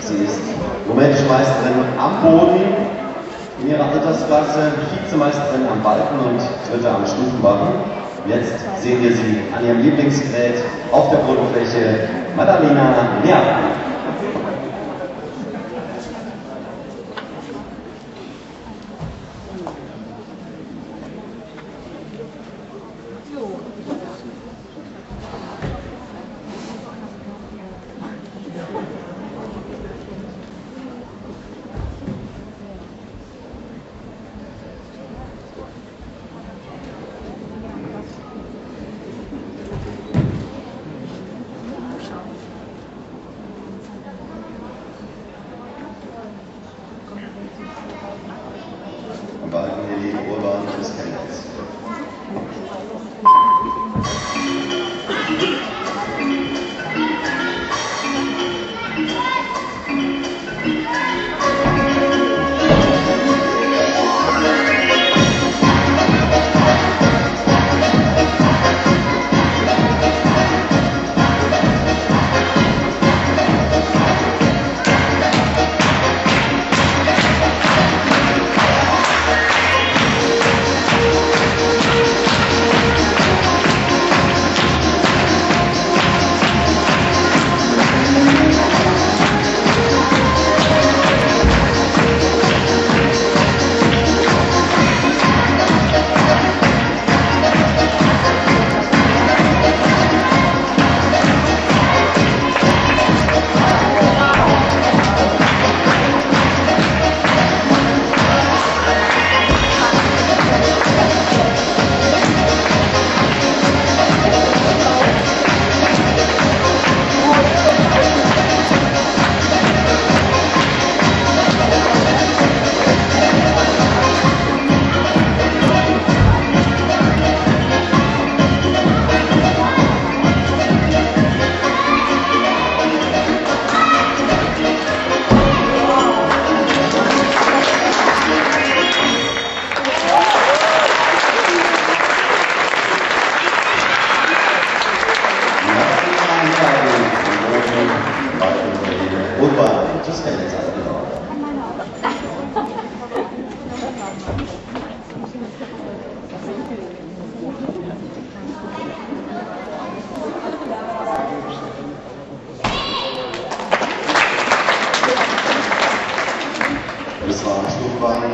Sie ist Momentmeisterin am Boden in ihrer Altersklasse, Vizemeisterin am Balken und Dritte am Stufenbarren. Jetzt sehen wir sie an ihrem Lieblingsgerät auf der Bodenfläche, Madalena Lehr. Am Balken Helene Urban des Das kann jetzt alles war Stuhlbein.